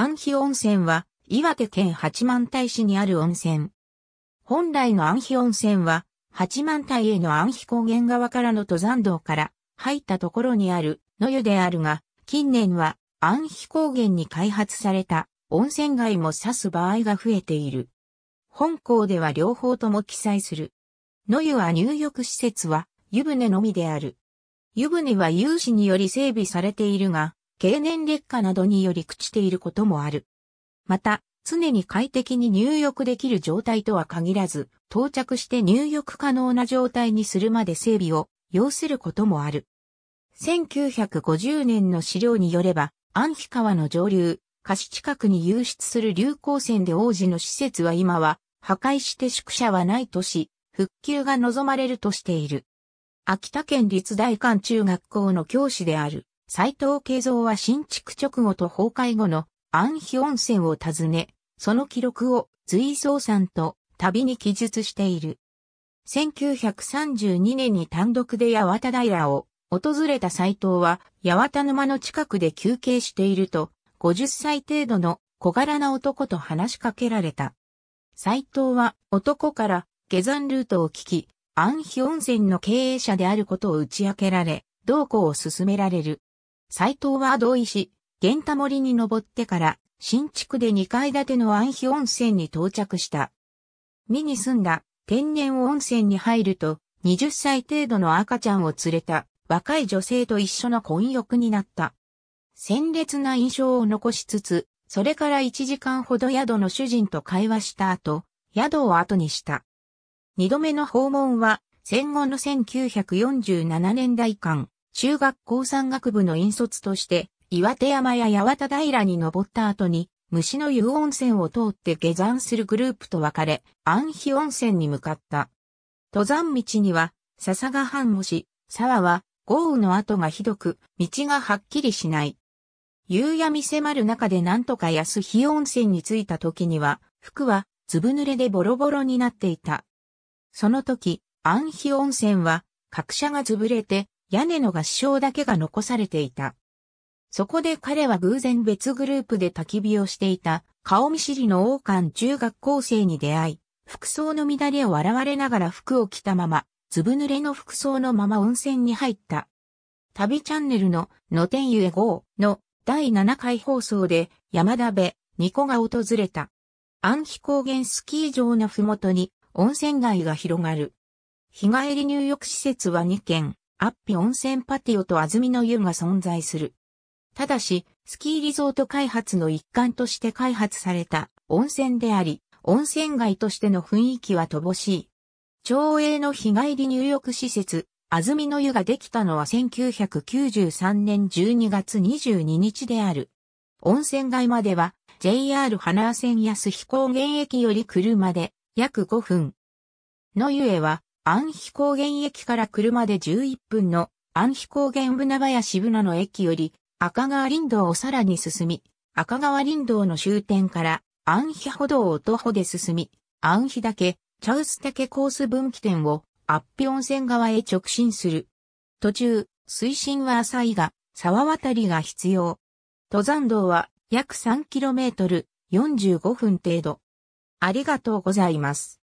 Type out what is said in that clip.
安比温泉は、岩手県八幡平市にある温泉。本来の安比温泉は、八幡平への安比高原側からの登山道から入ったところにある野湯であるが、近年は安比高原に開発された温泉街も指す場合が増えている。本校では両方とも記載する。野湯は入浴施設は湯船のみである。湯船は有志により整備されているが、経年劣化などにより朽ちていることもある。また、常に快適に入浴できる状態とは限らず、到着して入浴可能な状態にするまで整備を要することもある。1950年の資料によれば、安比川の上流、歌詞近くに湧出する流行線で王子の施設は今は破壊して宿舎はないとし、復旧が望まれるとしている。秋田県立大館中学校の教師である斎藤慶三は新築直後と崩壊後の安比温泉を訪ね、その記録を随蔵さんと旅に記述している。1932年に単独で八幡平を訪れた斎藤は八幡沼の近くで休憩していると50歳程度の小柄な男と話しかけられた。斎藤は男から下山ルートを聞き、安比温泉の経営者であることを打ち明けられ、同行を進められる。斎藤は同意し、玄太森に登ってから新築で2階建ての安比温泉に到着した。見に住んだ天然温泉に入ると20歳程度の赤ちゃんを連れた若い女性と一緒の混浴になった。鮮烈な印象を残しつつ、それから1時間ほど宿の主人と会話した後、宿を後にした。二度目の訪問は、戦後の1947年代間、中学校山学部の引率として、岩手山や八幡平に登った後に、虫の湯温泉を通って下山するグループと別れ、安比温泉に向かった。登山道には、笹が半模し、沢は豪雨の跡がひどく、道がはっきりしない。夕闇迫る中でなんとか安比温泉に着いた時には、服はずぶ濡れでボロボロになっていた。その時、安比温泉は、各社が潰れて、屋根の合唱だけが残されていた。そこで彼は偶然別グループで焚き火をしていた、顔見知りの王冠中学校生に出会い、服装の乱れを笑われながら服を着たまま、ずぶ濡れの服装のまま温泉に入った。旅チャンネルの、の天湯へ GO の第7回放送で、山田部、ニコが訪れた。安比高原スキー場のふもとに、温泉街が広がる。日帰り入浴施設は2軒、アッピ温泉パティオと安曇の湯が存在する。ただし、スキーリゾート開発の一環として開発された温泉であり、温泉街としての雰囲気は乏しい。町営の日帰り入浴施設、安曇の湯ができたのは1993年12月22日である。温泉街までは JR 花線安飛行原駅より車で約5分。のゆえは、安比高原駅から車で11分の安比高原船林船の駅より赤川林道をさらに進み、赤川林道の終点から安比歩道を徒歩で進み、安比岳、チャウス岳コース分岐点をアッピ温泉側へ直進する。途中、水深は浅いが、沢渡りが必要。登山道は約 3km、45分程度。ありがとうございます。